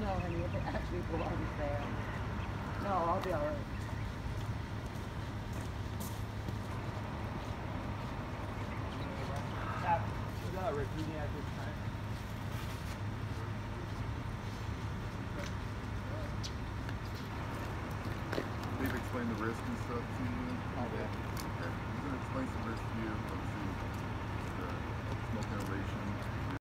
know, honey, if it actually belongs there. No, I'll be all right. Tap, is repeating at this time? They've explained the risk and stuff to you?